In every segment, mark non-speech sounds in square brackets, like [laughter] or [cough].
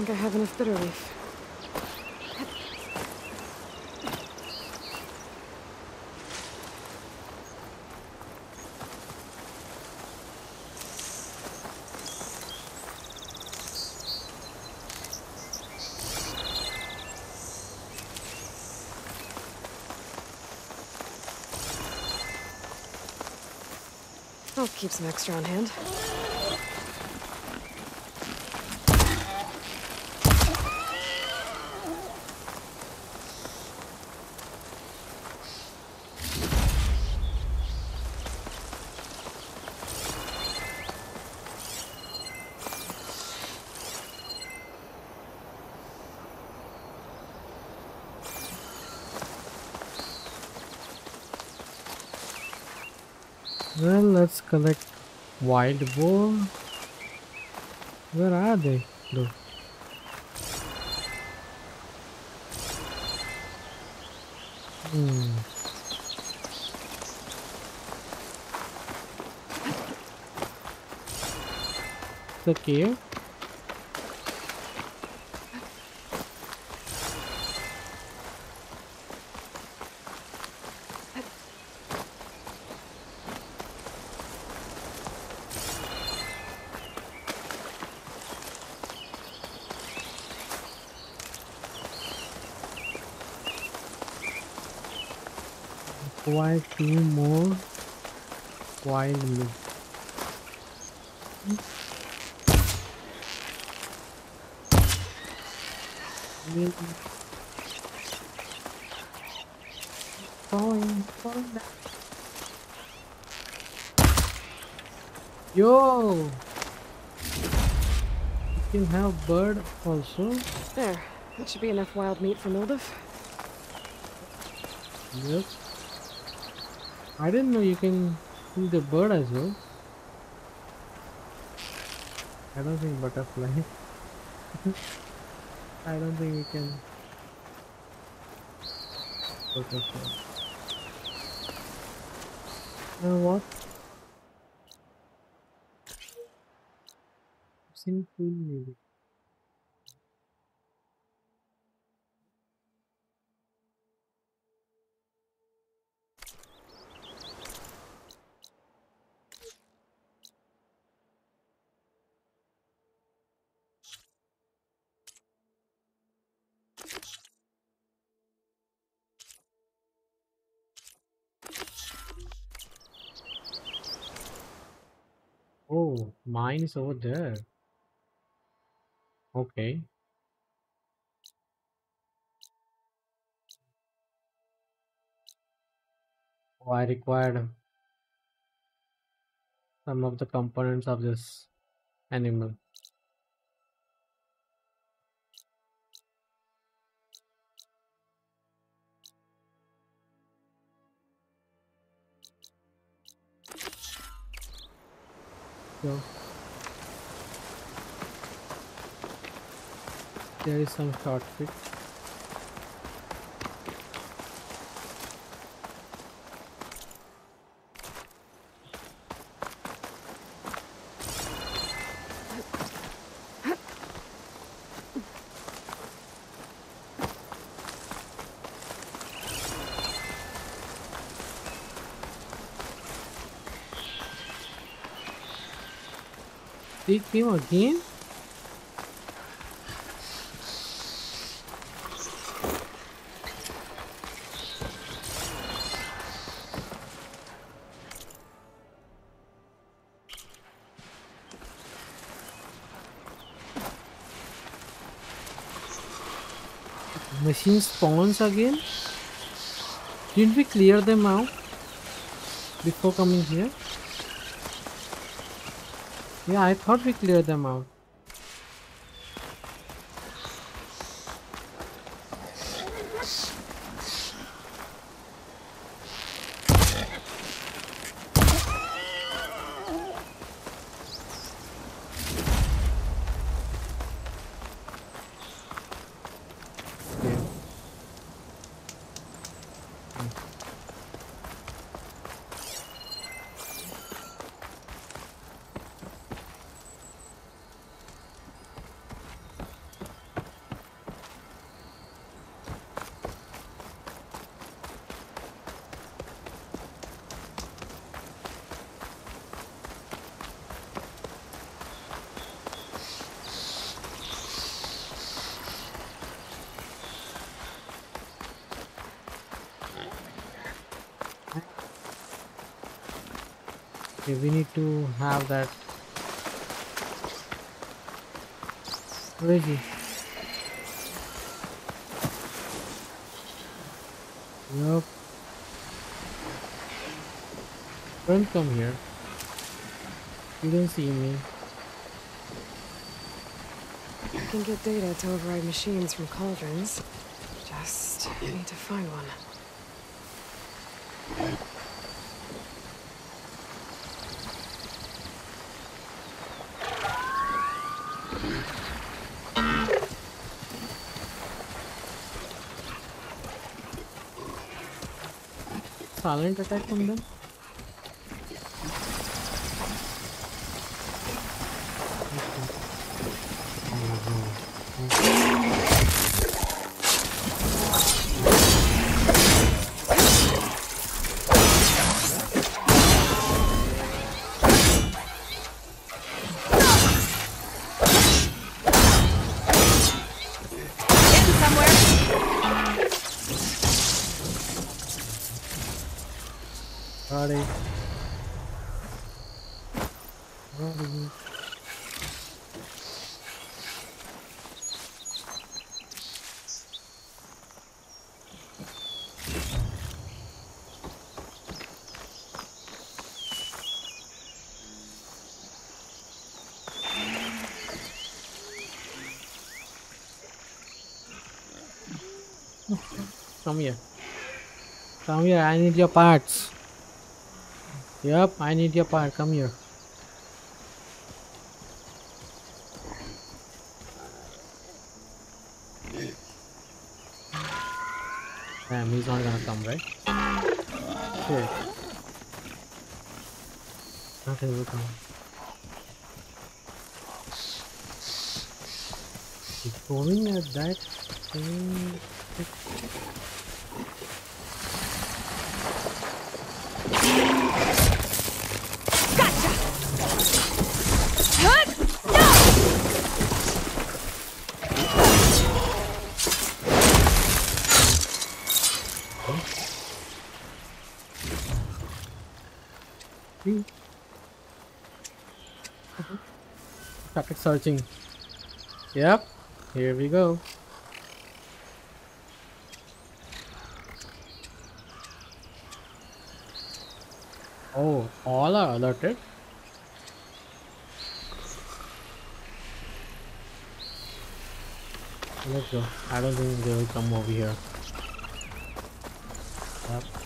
Think I have enough bitter leaf. I'll keep some extra on hand. Well, let's collect wild boar. Where are they, though? Hmm. The cave? Two more meat. Maybe. Falling, falling down. Yo! You can have bird also. There. That should be enough wild meat for Milduf. Yep. I didn't know you can kill the bird as well. I don't think butterfly. [laughs] I don't think we can. Butterfly. Know what? Simple maybe. Oh, mine is over there. Okay. Oh, I required some of the components of this animal. So there is some short fit. They came again? Machine spawns again? Didn't we clear them out before coming here? Yeah, I thought we cleared them out. Okay, we need to have that. Where is he? Yup. Don't come here. You don't see me. I can get data to override machines from cauldrons. Just need to find one. Silent attack from them? Come here. Come here, I need your parts. Yep, I need your part. Come here. Damn, he's not gonna come, right? Shit. Not he will come. He's going at that thing. Gotcha. Good. No. Hmm. Started searching. Yep, here we go. Oh, all are alerted. Let's go. I don't think they will come over here. Yep.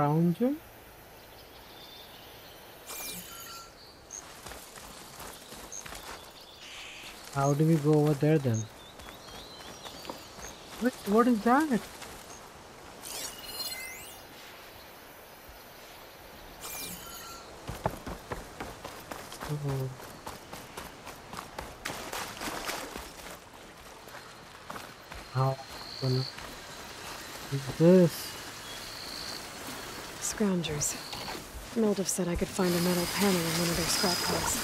Around you? How do we go over there then? What, what is that? Oh. How gonna this? Milduf said I could find a metal panel in one of their scrap piles.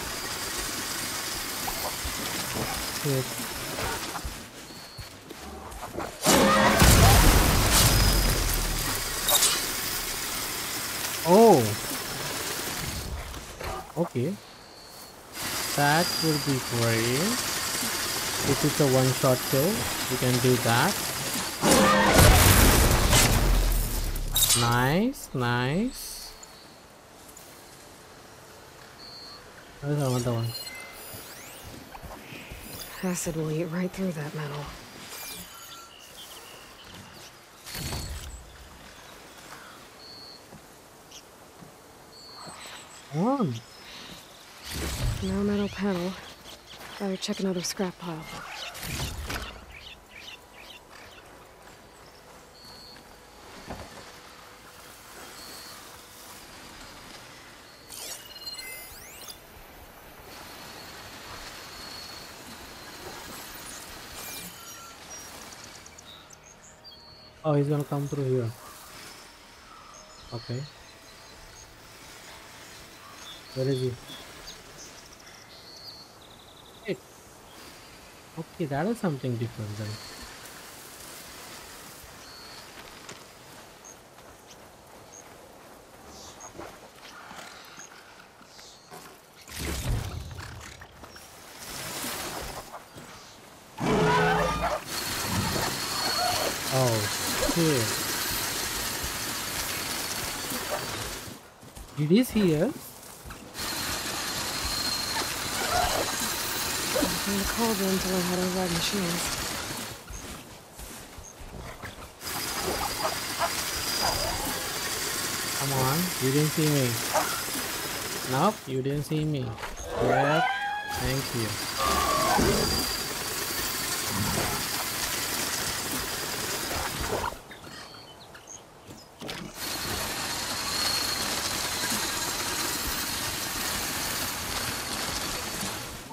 Shit. Oh. Okay. That would be great. If it's a one-shot kill, we can do that. Nice, nice. There's another one. Acid will eat right through that metal. One. No metal panel. Better check another scrap pile. Oh, he's gonna come through here. Okay. Where is he? Hey. Okay, that is something different then. Oh, shit. Did he see us? From the cauldron to learn how to ride machines. Come on, you didn't see me. Nope, you didn't see me. Yep, thank you.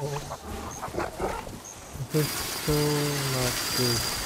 This is so not good.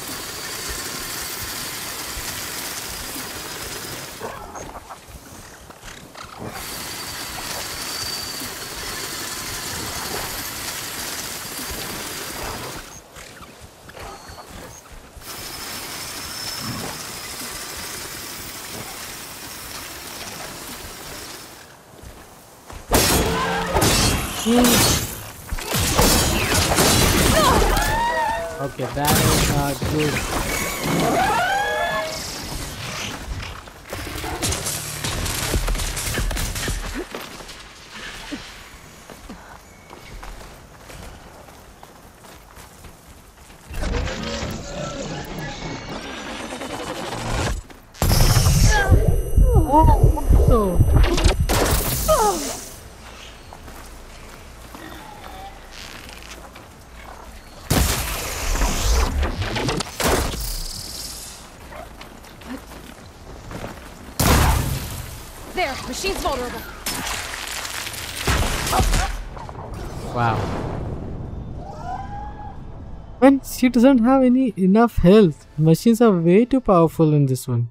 She doesn't have any enough health. Machines are way too powerful in this one.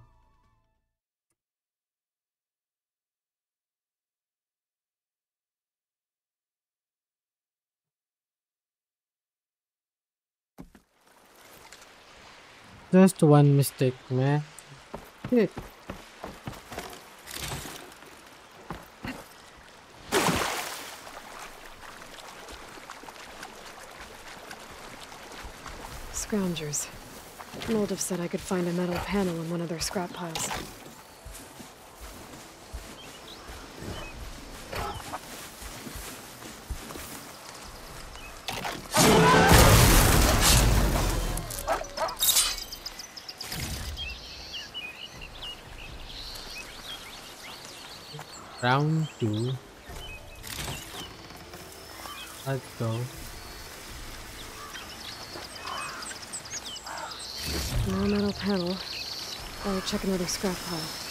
Just one mistake, man. Scroungers. Milduf said I could find a metal panel in one of their scrap piles. Round two. Let's go. Metal panel. I'll check another scrap pile.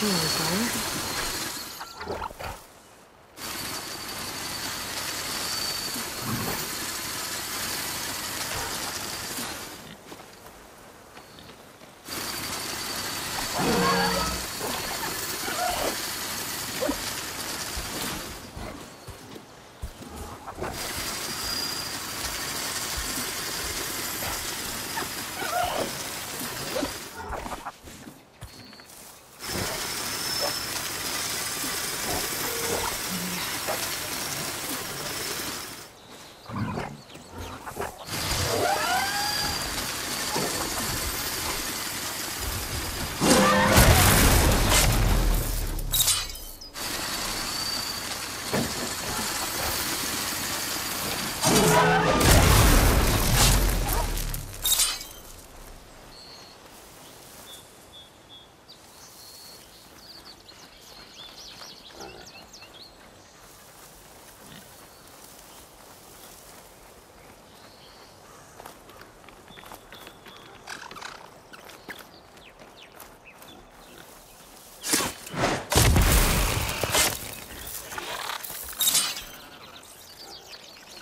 Set that machine on fire.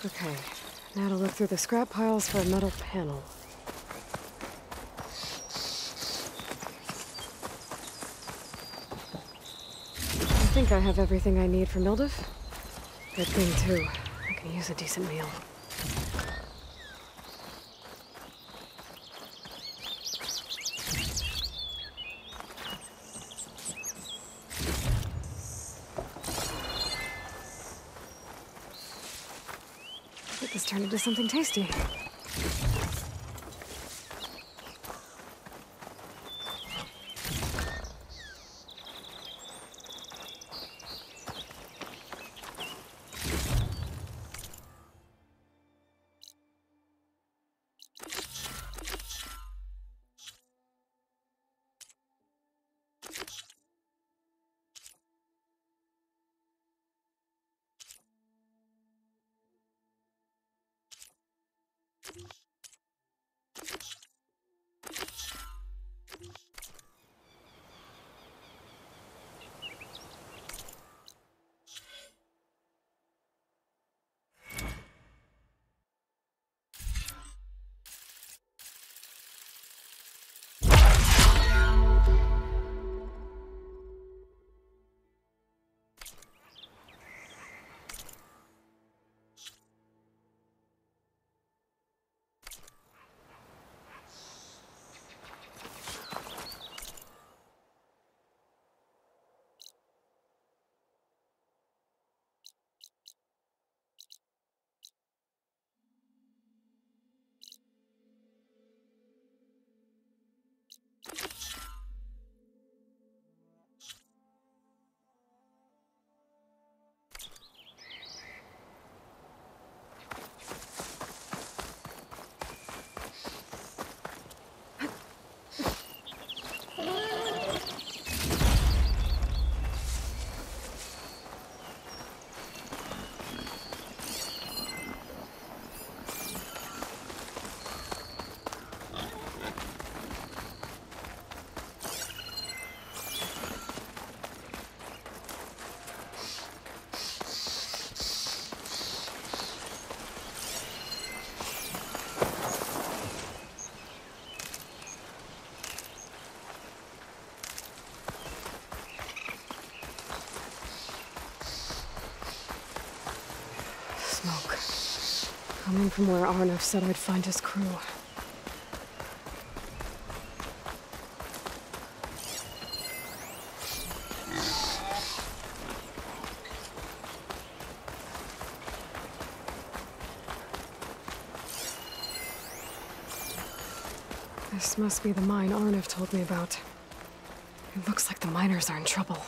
Okay, now to look through the scrap piles for a metal panel. I think I have everything I need for Milduf. Good thing, too. I can use a decent meal. This turned into something tasty. Coming from where Arnav said I'd find his crew. This must be the mine Arnav told me about. It looks like the miners are in trouble.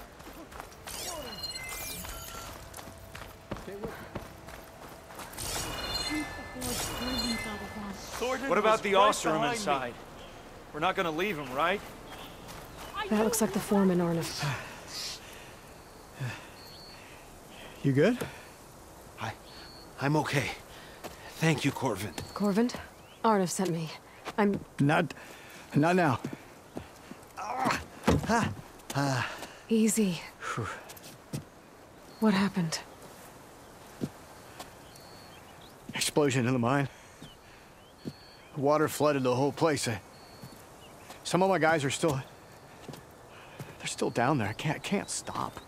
About the Oseram inside? We're not gonna leave him, right? That looks like the foreman, Arnav. [sighs] You good? I, I'm okay. Thank you, Corvin. Corvin? Arnav sent me. I'm... Not, not now. Easy. What happened? Explosion in the mine. Water flooded the whole place. I, some of my guys are still. They're still down there. I can't, I can't stop.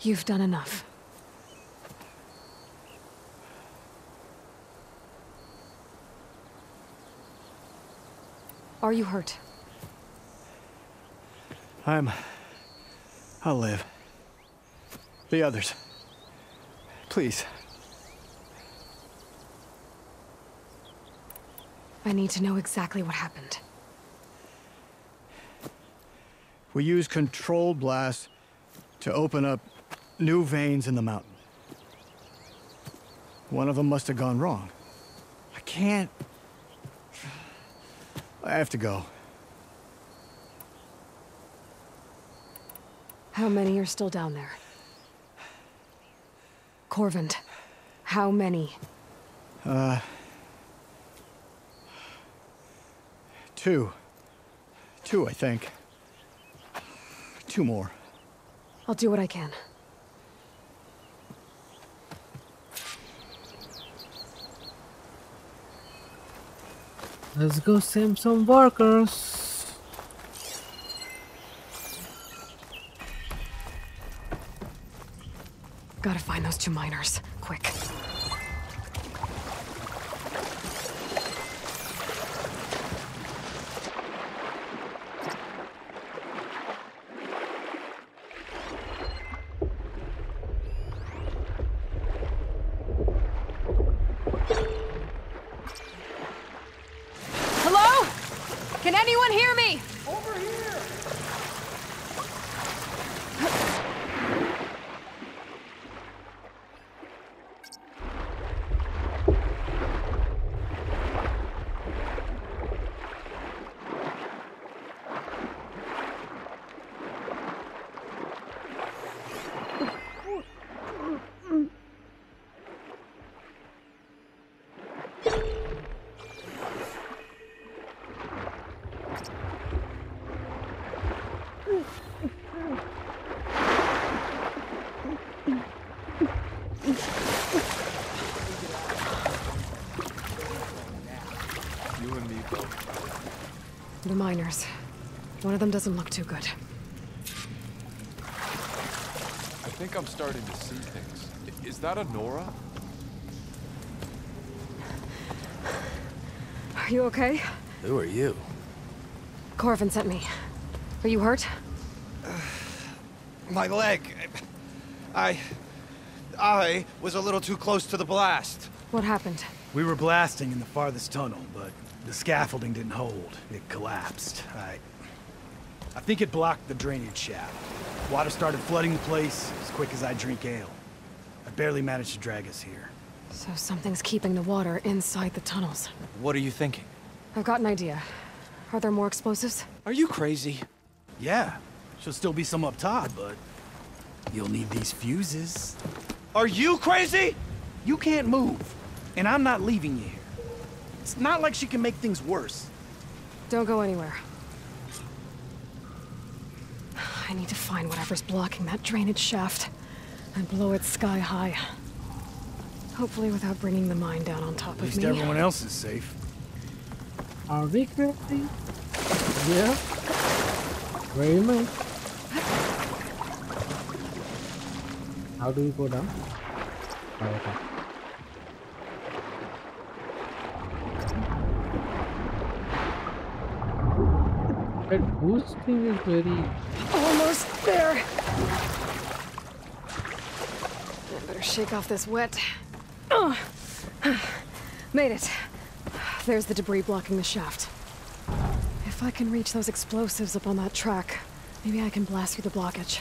You've done enough. Are you hurt? I'm. I'll live. The others. Please. I need to know exactly what happened. We use controlled blasts to open up new veins in the mountain. One of them must have gone wrong. I can't. I have to go. How many are still down there? Corvand, how many? Uh, Two. Two, I think. Two more. I'll do what I can. Let's go save some workers. Gotta find those two miners. Quick. Hello? Can anyone hear me? You and me both. The miners. One of them doesn't look too good. I think I'm starting to see things. Is that a Nora? Are you okay? Who are you? Corvin sent me. Are you hurt? [sighs] My leg. I. I was a little too close to the blast. What happened? We were blasting in the farthest tunnel, but the scaffolding didn't hold. It collapsed. I... I think it blocked the drainage shaft. Water started flooding the place as quick as I drink ale. I barely managed to drag us here. So something's keeping the water inside the tunnels. What are you thinking? I've got an idea. Are there more explosives? Are you crazy? Yeah, should still be some up top, but you'll need these fuses. Are you crazy? You can't move, and I'm not leaving you here. It's not like she can make things worse. Don't go anywhere. I need to find whatever's blocking that drainage shaft and blow it sky high. Hopefully without bringing the mine down on top At of least me. everyone else is safe. Are we crazy? Yeah. Very much. How do we go down? Oh, okay. That boost thing is very Almost there! I better shake off this wet. Ugh. Made it. There's the debris blocking the shaft. If I can reach those explosives up on that track, maybe I can blast through the blockage.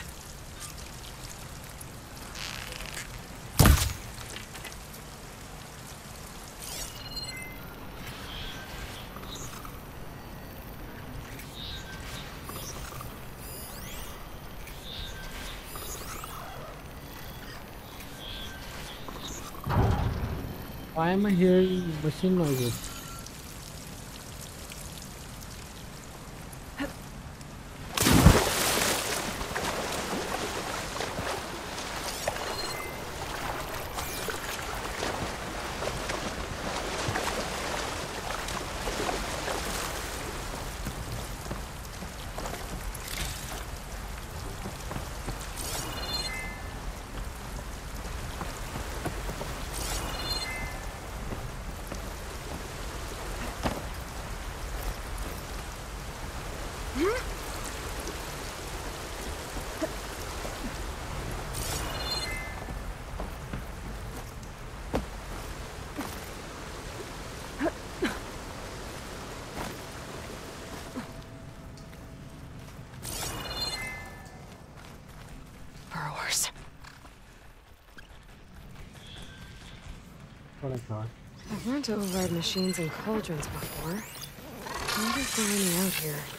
Why am I hearing machine noises? what I thought. I've learned to override machines and cauldrons before. There are any out here.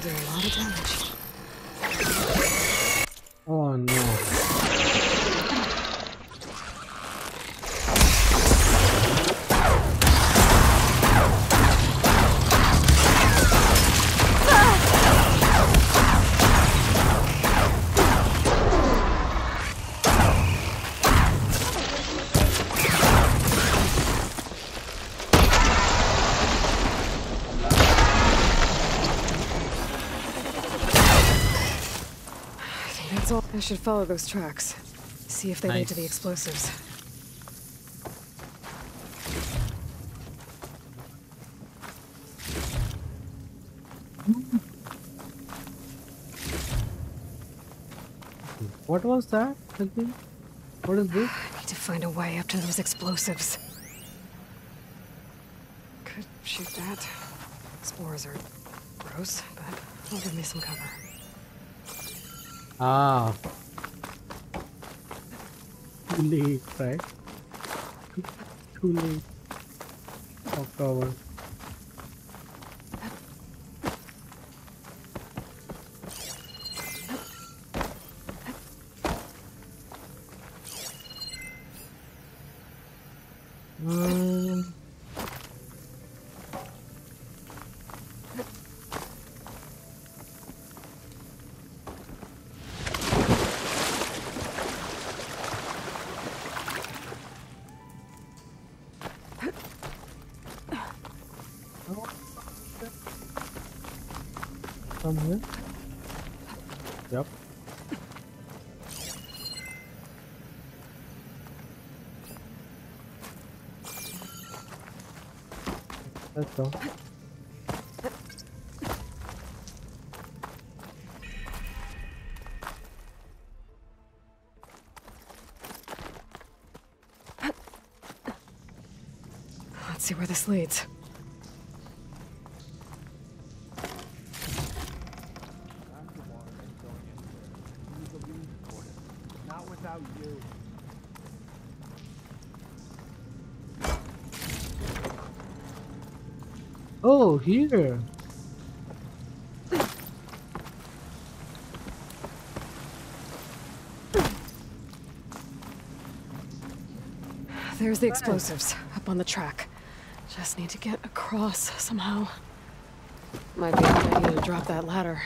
Could do a lot of damage. Oh I should follow those tracks. See if they lead to the explosives. What was that? What is this? I need to find a way up to those explosives. Could shoot that. Spores are gross, but they'll give me some cover. Ah. Too late, right? Too late. Oh, Come here. Yep. Let's go. Let's see where this leads. Here. There's the explosives up on the track. Just need to get across somehow. Might be a good idea to drop that ladder.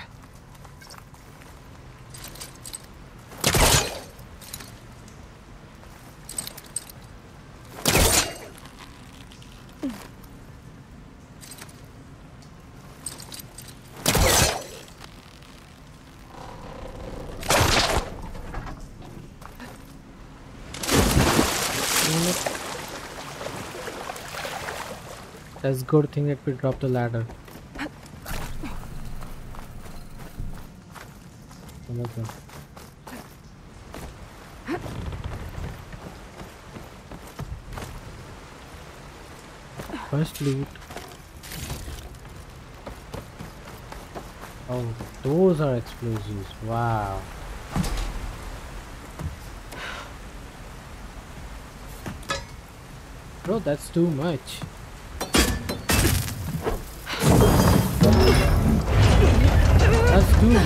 Damn it. That's good thing that we dropped the ladder. First loot. Oh, those are explosives. Wow. Bro, that's too much. Crazy.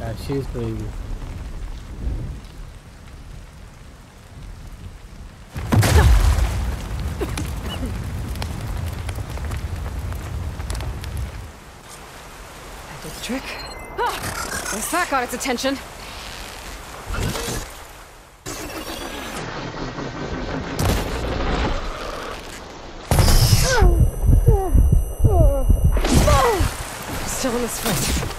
Yeah, did the trick. Guess that got its attention. Still in this fight.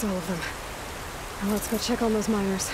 That's all of them. Now let's go check on those miners.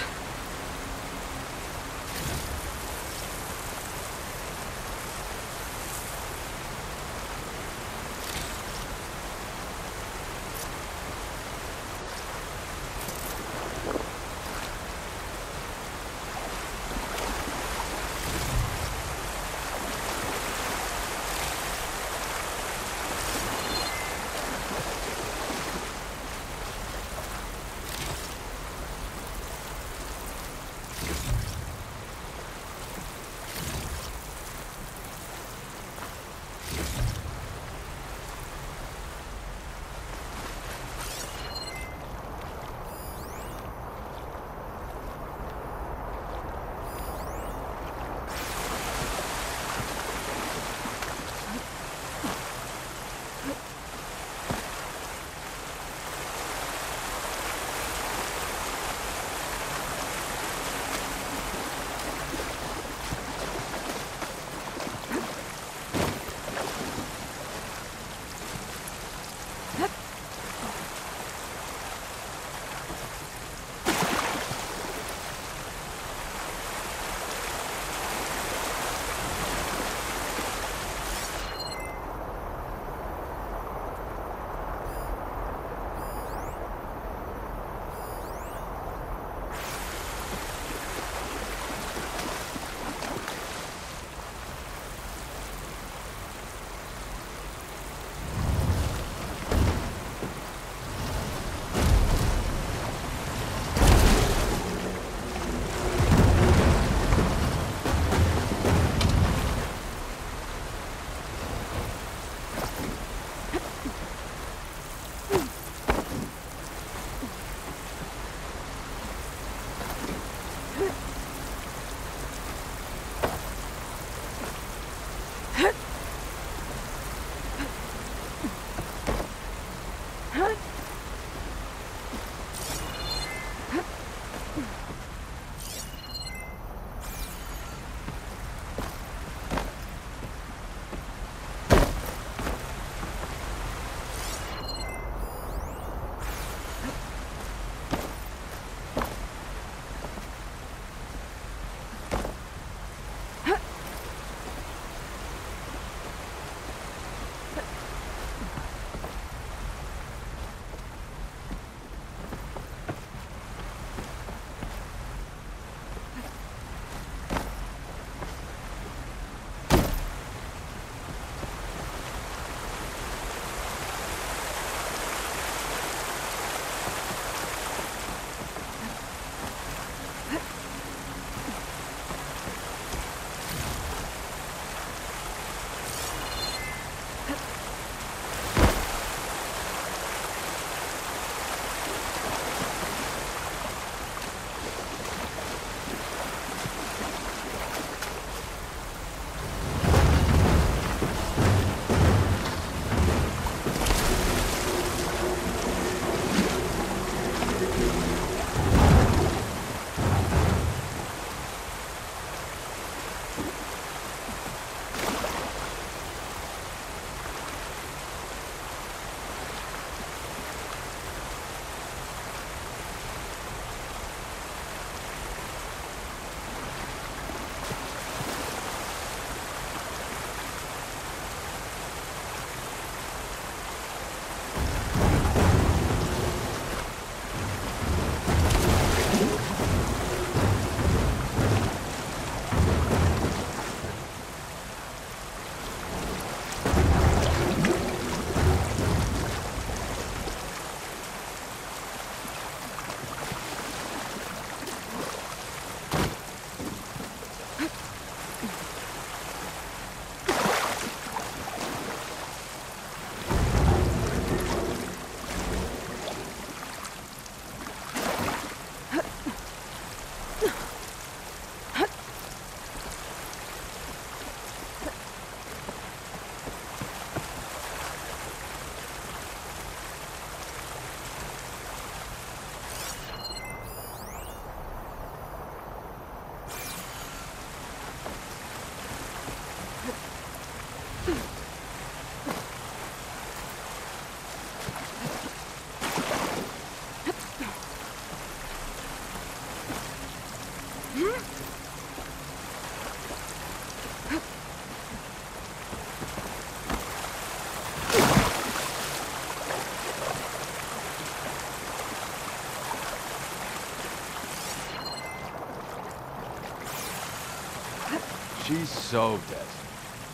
She's so dead.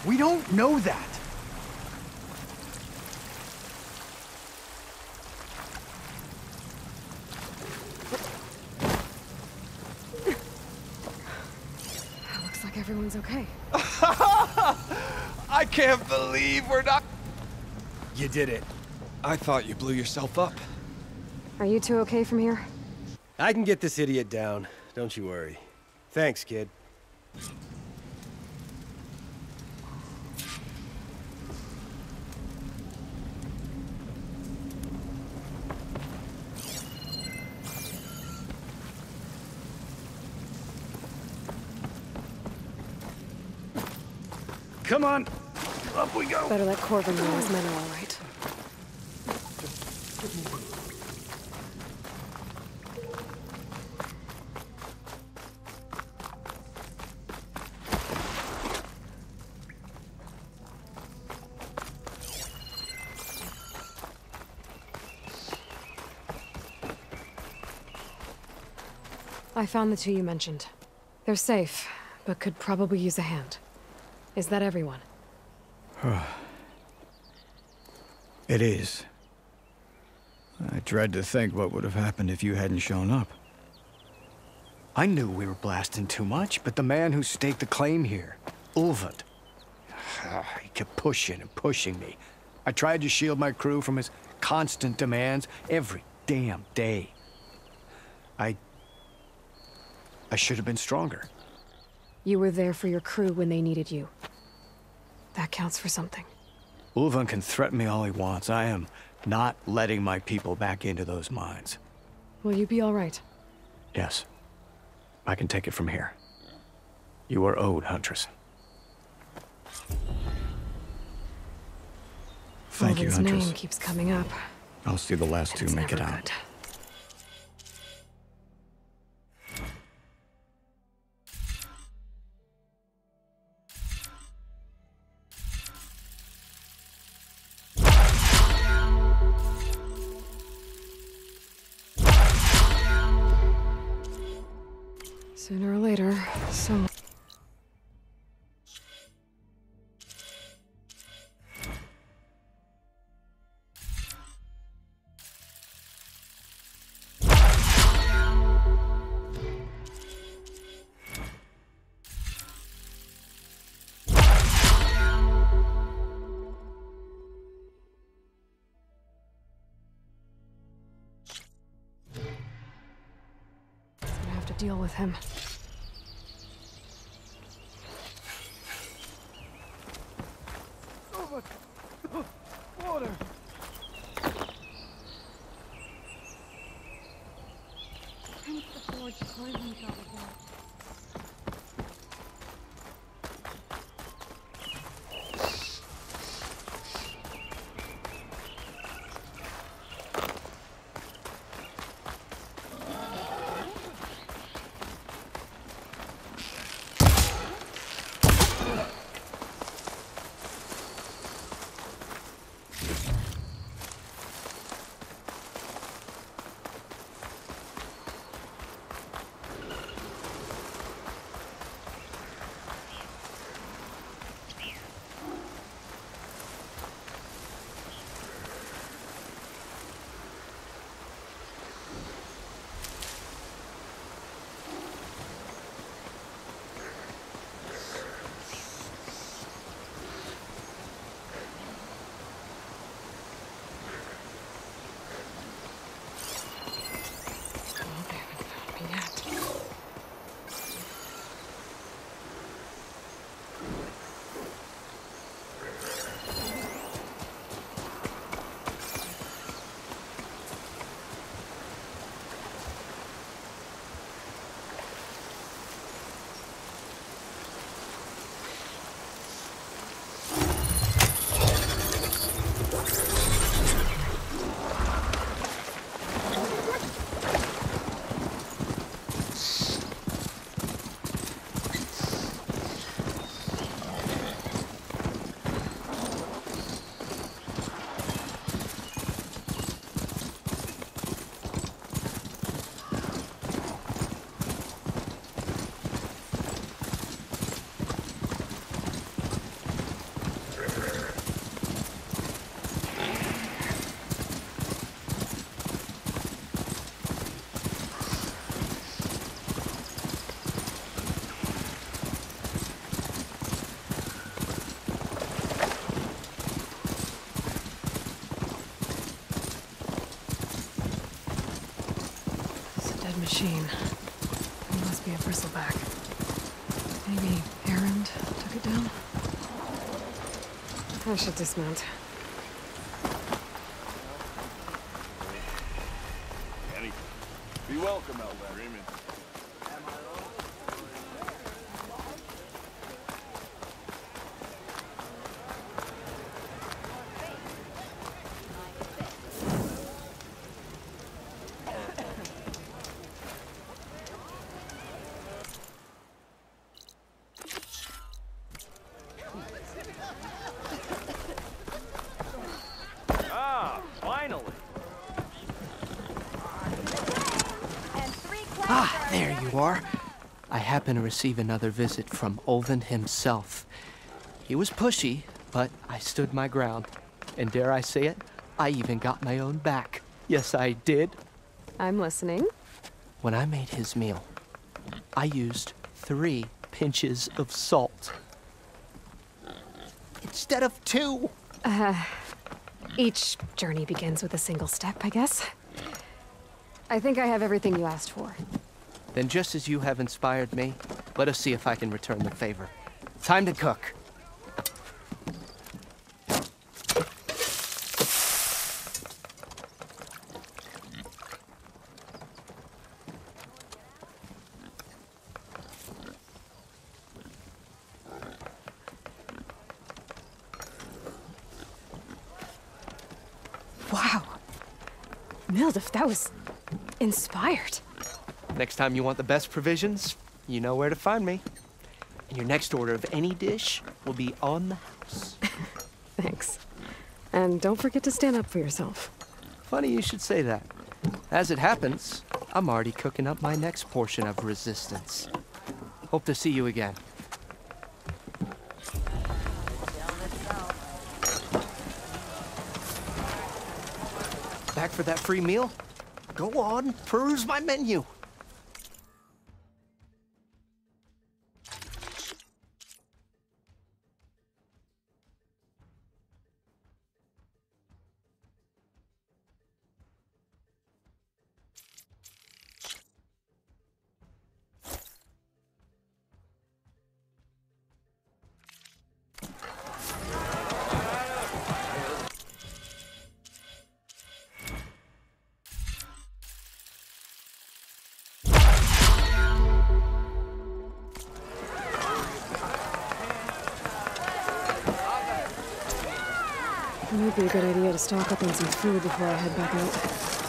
We don't know that. Looks like everyone's okay. [laughs] I can't believe we're not... You did it. I thought you blew yourself up. Are you two okay from here? I can get this idiot down. Don't you worry. Thanks, kid. Come on. Up we go. Better let Corvin know his men are all right. I found the two you mentioned. They're safe, but could probably use a hand. Is that everyone? It is. I dread to think what would have happened if you hadn't shown up. I knew we were blasting too much, but the man who staked the claim here, Ulvund, ah, he kept pushing and pushing me. I tried to shield my crew from his constant demands every damn day. I... I should have been stronger. You were there for your crew when they needed you. That counts for something. Ulvund can threaten me all he wants. I am not letting my people back into those mines. Will you be all right? Yes. I can take it from here. You are owed, Huntress. Thank you, Ulvund's Huntress. name keeps coming up. I'll see the last two make it out. good. Deal with him. I should dismount. Be welcome, Elder. Ah, finally. Are. I happen to receive another visit from Ulvund himself. He was pushy, but I stood my ground. And dare I say it, I even got my own back. Yes, I did. I'm listening. When I made his meal, I used three pinches of salt. Instead of two. Uh, each journey begins with a single step, I guess. I think I have everything you asked for. Then just as you have inspired me, let us see if I can return the favor. Time to cook. Wow. Milduf, that was... inspired. Next time you want the best provisions, you know where to find me. And your next order of any dish will be on the house. [laughs] Thanks. And don't forget to stand up for yourself. Funny you should say that. As it happens, I'm already cooking up my next portion of resistance. Hope to see you again. Back for that free meal? Go on, peruse my menu. Stock up on some food before I head back out.